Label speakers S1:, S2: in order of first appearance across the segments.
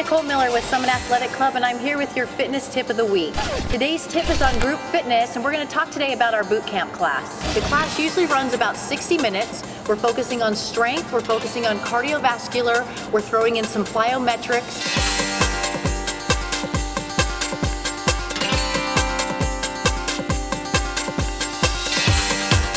S1: Nicole Miller with Summit Athletic Club, and I'm here with your fitness tip of the week. Today's tip is on group fitness, and we're going to talk today about our boot camp class. The class usually runs about 60 minutes. We're focusing on strength, we're focusing on cardiovascular, we're throwing in some plyometrics.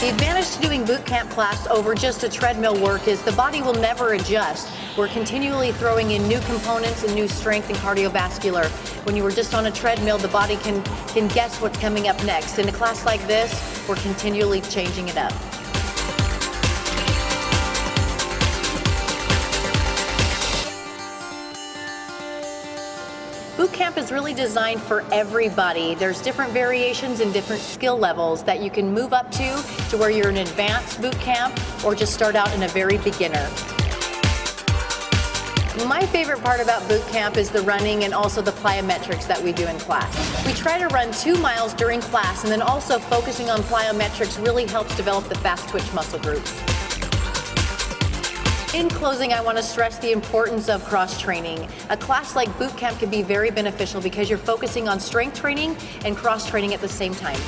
S1: The advantage to doing boot camp class over just a treadmill work is the body will never adjust. We're continually throwing in new components and new strength and cardiovascular. When you were just on a treadmill, the body can, can guess what's coming up next. In a class like this, we're continually changing it up. Boot camp is really designed for everybody. There's different variations and different skill levels that you can move up to to where you're an advanced boot camp or just start out in a very beginner. My favorite part about boot camp is the running and also the plyometrics that we do in class. We try to run two miles during class and then also focusing on plyometrics really helps develop the fast twitch muscle groups. In closing, I want to stress the importance of cross training. A class like boot camp can be very beneficial because you're focusing on strength training and cross training at the same time.